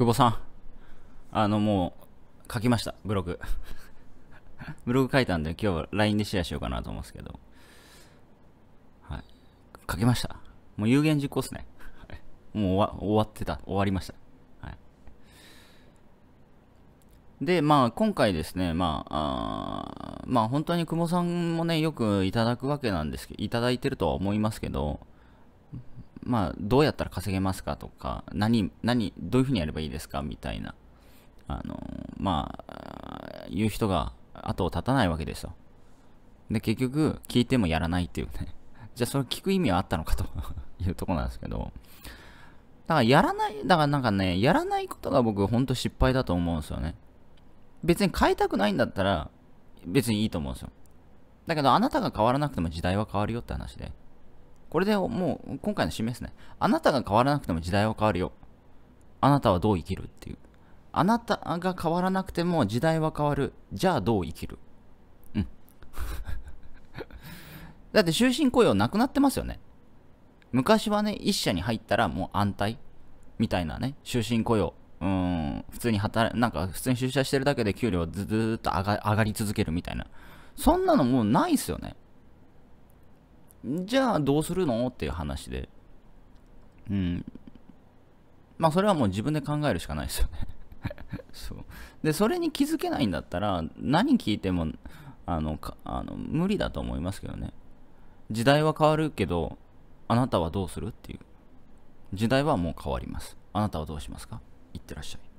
久保さん、あの、もう、書きました、ブログ。ブログ書いたんで、今日 LINE でシェアしようかなと思うんですけど。はい。書きました。もう有言実行っすね。もう終わ終わってた。終わりました。はい。で、まあ、今回ですね、まあ、あまあ、本当に久保さんもね、よくいただくわけなんですけど、いただいてるとは思いますけど、まあ、どうやったら稼げますかとか、何、何、どういうふうにやればいいですかみたいな、あの、まあ、言う人が後を絶たないわけですよ。で、結局、聞いてもやらないっていうね。じゃあ、それ聞く意味はあったのかと いうとこなんですけど、だからやらない、だからなんかね、やらないことが僕、ほんと失敗だと思うんですよね。別に変えたくないんだったら、別にいいと思うんですよ。だけど、あなたが変わらなくても時代は変わるよって話で。これでもう今回の示すね。あなたが変わらなくても時代は変わるよ。あなたはどう生きるっていう。あなたが変わらなくても時代は変わる。じゃあどう生きるうん。だって終身雇用なくなってますよね。昔はね、一社に入ったらもう安泰みたいなね、終身雇用。うん、普通に働、なんか普通に出社してるだけで給料ずーっと上が上がり続けるみたいな。そんなのもうないっすよね。じゃあどうするの？っていう話で。うん。まあそれはもう自分で考えるしかないですよね そう。で、それに気づけないんだったら、何聞いても、あの、あの無理だと思いますけどね。時代は変わるけど、あなたはどうするっていう。時代はもう変わります。あなたはどうしますか？いってらっしゃい。